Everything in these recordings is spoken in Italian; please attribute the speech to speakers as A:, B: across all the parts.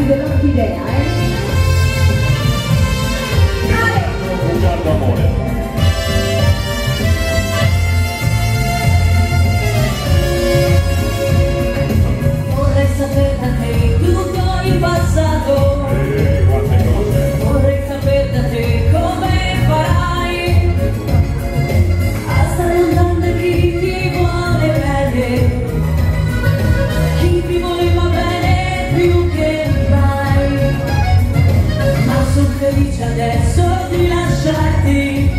A: tidak terpidana felice adesso di lasciarti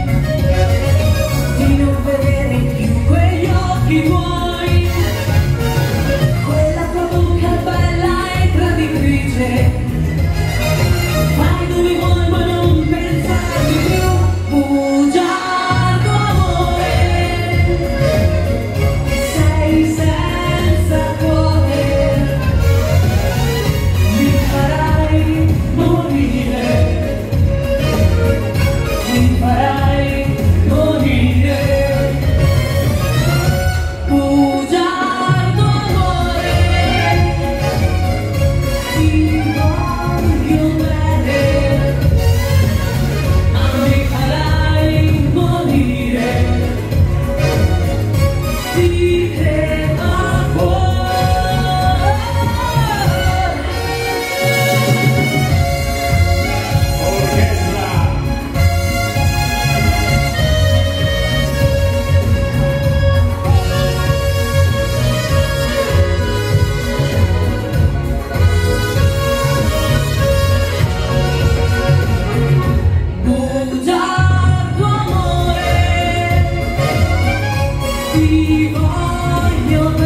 A: Viva el